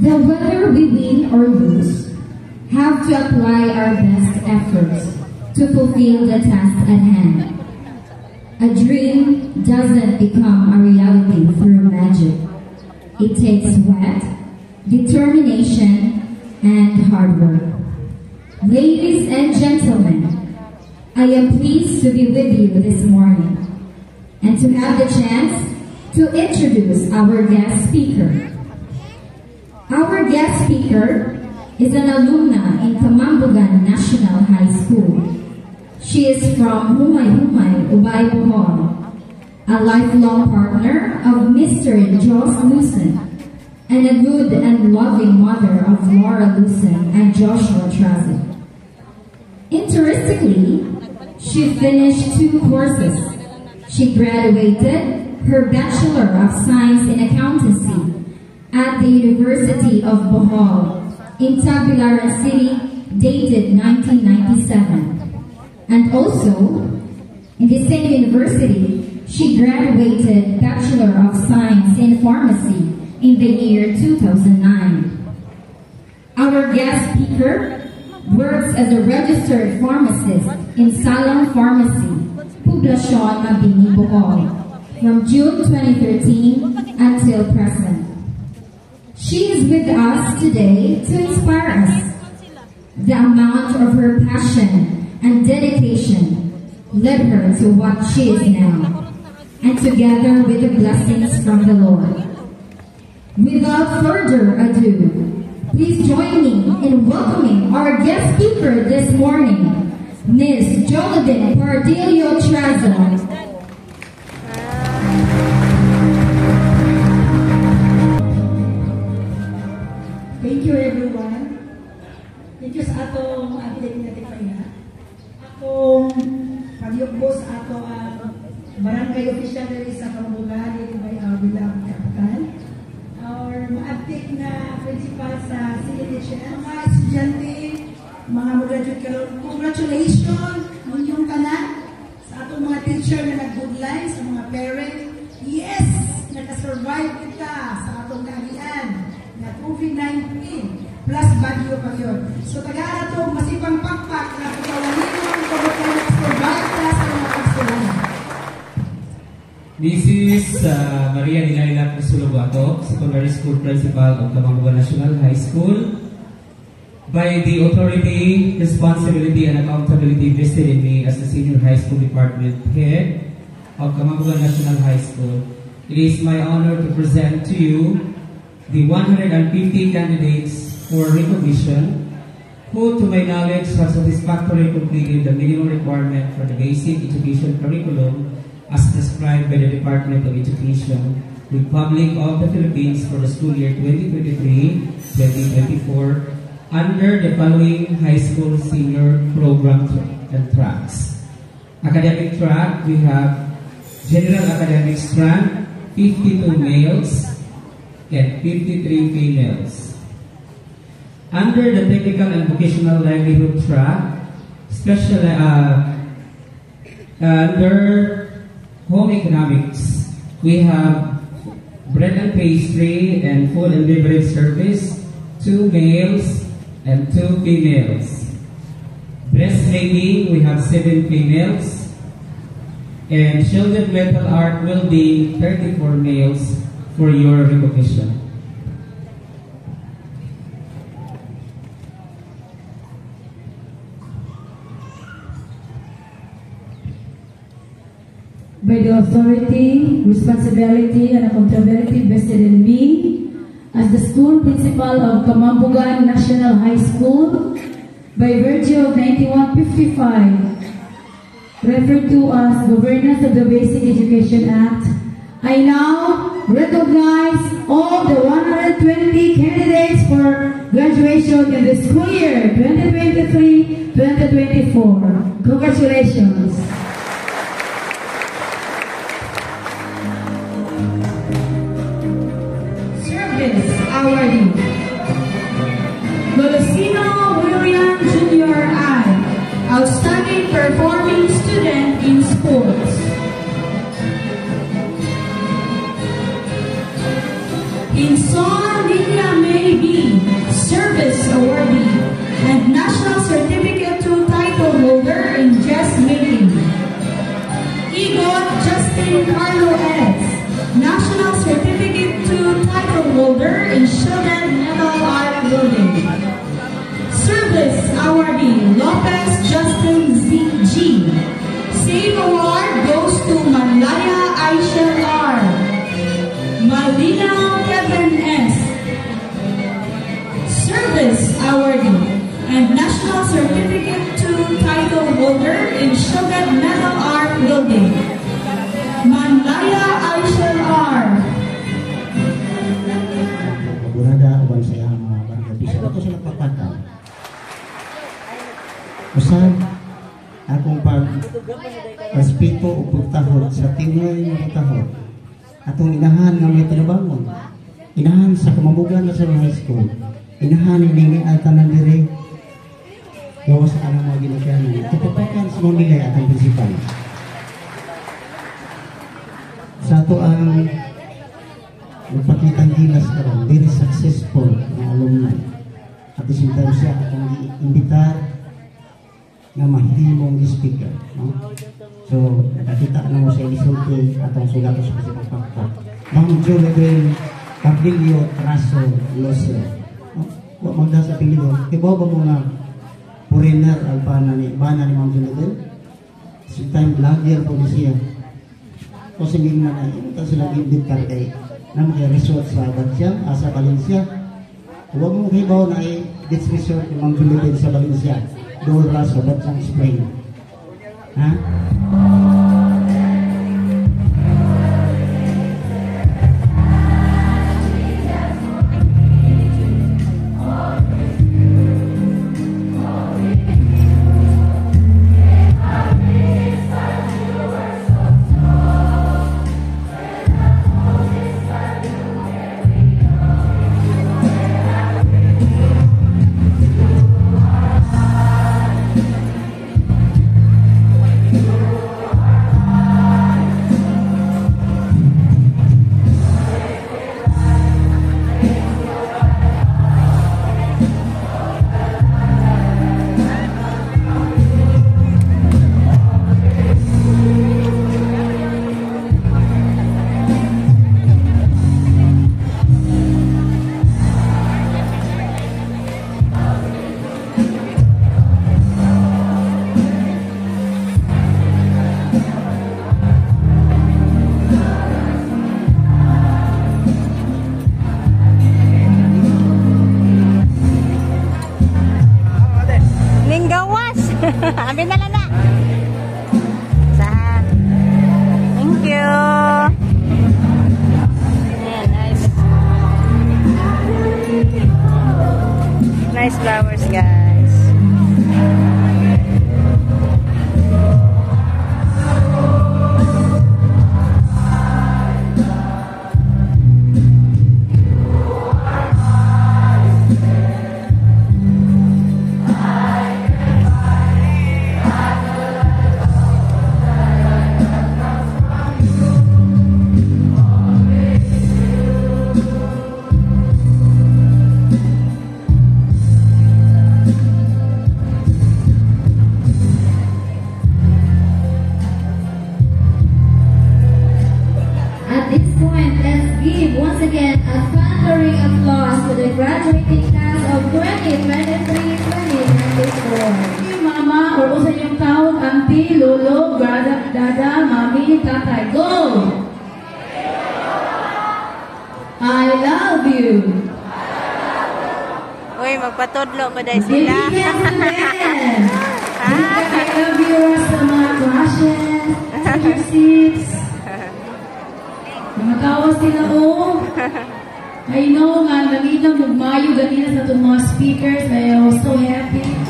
The whether we win or lose, have to apply our best efforts to fulfill the task at hand. A dream doesn't become a reality through magic. It takes sweat, determination, and hard work. Ladies and gentlemen, I am pleased to be with you this morning and to have the chance to introduce our guest speaker. Our guest speaker is an alumna in Camambugan National High School. She is from Humay Humay, Ubay, a lifelong partner of Mr. Joss Lucen, and a good and loving mother of Laura Lucen and Joshua Trazik. Interestingly, she finished two courses. She graduated her Bachelor of Science in Accountancy at the University of Bohol in Tagbilaran City, dated 1997. And also, in the same university, she graduated Bachelor of Science in Pharmacy in the year 2009. Our guest speaker works as a registered pharmacist in Salon Pharmacy, Poblacion, Mabini, Bohol, from June 2013 until present. She is with us today to inspire us. The amount of her passion and dedication led her to what she is now, and together with the blessings from the Lord. Without further ado, please join me in welcoming our guest speaker this morning, Ms. Jolodin Pardillo Trazo. Thank you everyone. You sa atong update nga tikaya. Akong pagyugbo sa ato ang ah, barangay official sa Kambugan diri ah, by our beloved kapitan. Our ma-update na principal sa CNHS, mga estudyante, mga graduate karon, congratulations inyong tanan sa atong mga teacher na nag-goodline, sa mga parents. Yes! Nakasurvive kita sa atong kahian na COVID-19 plus bagyo pa yun. So taga This is uh, Maria Nilaila Pusulubato, Secondary School Principal of Camambugan National High School. By the authority, responsibility, and accountability vested in me as the Senior High School Department Head of Camambugan National High School, it is my honor to present to you the 150 candidates for recognition who, to my knowledge, have satisfactorily completed the minimum requirement for the basic education curriculum as prescribed by the Department of Education, Republic of the Philippines for the school year 2023-2024 under the following high school senior program and tracks. Academic track, we have General Academic Strand, 52 males and 53 females. Under the Technical and Vocational Livelihood track, special uh, under home economics, we have bread and pastry and food and beverage service, two males and two females. Dressmaking, we have seven females. And children mental art will be 34 males for your recognition. By the authority, responsibility, and accountability vested in me as the school principal of Camambugan National High School by virtue of 9155 referred to as Governance of the Basic Education Act, I now recognize all the 120 candidates for graduation in the school year 2023-2024. Congratulations. Inson Lilia May B, Service Awardee, and National Certificate to Title Holder in Dressmaking. Egon Justin Carlo S, National Certificate to Title Holder in Shielded Metal Arc Welding. Service Awardee Lopez Justin Z. G. Save Award goes to Malaya Aisha R. Malinaw Awardee and National Certificate to Title Holder in Sugar Metal Art Building. Malaya Aisha R. Mga barangay official. Ito sila papatay. Usan, akong pag respeto o pagtahod sa tingoy nga pagtahod. Atong inahan nga may tinabangon. Inahan sa kamabugan na sa high school. Inahan ini ay tanan dire. Gawas ang mga ginagawa. Kapapakan sa mga nilay atong prinsipal. Sa ato ang nagpakitang gilas karon very successful na alumni at the same time siya akong iimbitar na mahimong speaker no? so nakakita na mo sa isulti atong sulat sa sa pagpakta Ma'am Jolibel Cardillo Traso Losio magda sa pilido kibaw ba mo nga foreigner alpa na ni bana ni Ma'am Jolibel si time vlogger po siya o sige man na ito sila gimbit kay na mga resort sa Batyang, ah, sa Valencia. Huwag mong hibaw na ay beach resort ng mga Philippines sa Valencia. Doon ra sa Batyang Spring. Ha? Nagpatudlo ko dahil sila. Ah. Mga tawas sila o. I know nga, ganina magmayo ganina sa itong mga speakers. I was so happy.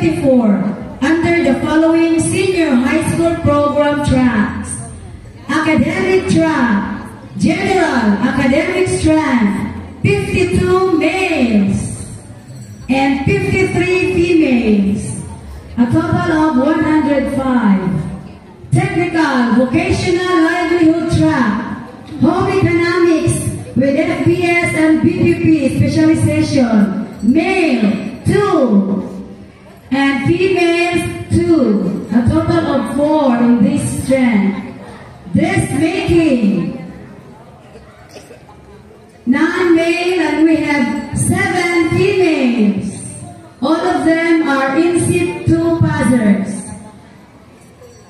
2023-2024, under the following senior high school program tracks. Academic track, General Academic Strand, 52 males and 53 females, a total of 105. Technical Vocational Livelihood Track, Home Economics with FBS and BPP specialization, male 2 and females 2, a total of 4 in this strand. Dressmaking, nine male and we have 7 females. All of them are in situ passers.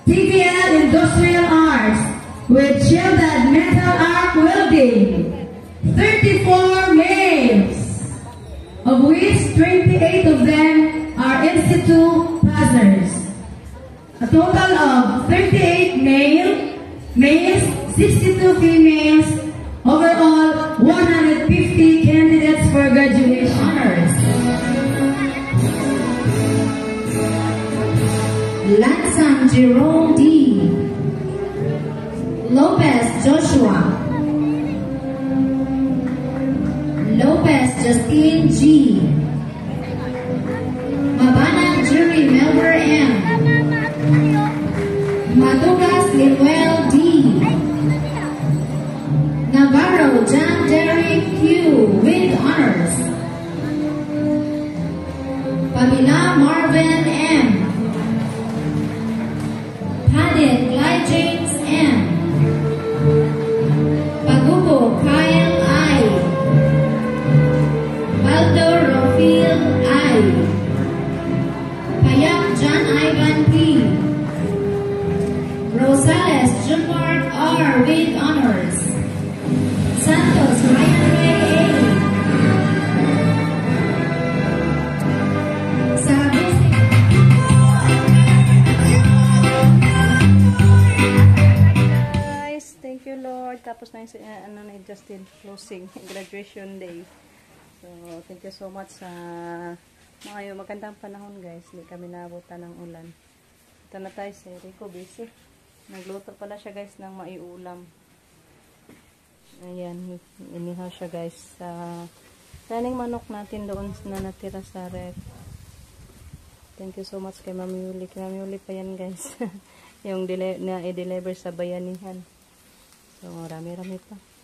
TVL Industrial Arts with shielded metal arc welding. 34 males, of which 28 of them are institute passers. A total of 38 male, males, 62 females, overall 150 candidates for graduation. Honors. Lansang Jerome D. Lopez Joshua. Lopez Justine G. Mabana Jury Melber M. Matugas Limuel D. Navarro John Derek Q. with honors. Pamela Marvin M. na yung Justin closing graduation day. So, thank you so much sa mga yung magandang panahon guys. Hindi kami naabutan ng ulan. Ito na tayo si Rico busy. Nagluto pala siya guys ng maiulam. Ayan, inihaw siya guys sa running manok natin doon na natira sa ref. Thank you so much kay Mami Yuli. Kay Mami Yuli pa yan guys. yung na i-deliver sa bayanihan. So, marami-rami pa.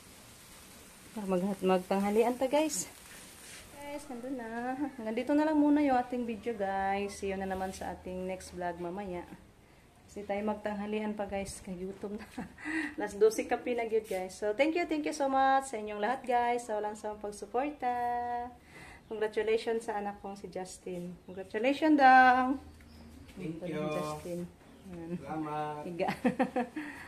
Mag magtanghalian ta guys. Guys, nandun na. Nandito na lang muna yung ating video guys. See you na naman sa ating next vlog mamaya. Kasi tayo magtanghalian pa guys kay YouTube na. Last 12 ka pinagyod guys. So, thank you, thank you so much sa inyong lahat guys. Sa walang sa pagsuporta. Congratulations sa anak kong si Justin. Congratulations daw. Thank Ito na you. Justin. Salamat.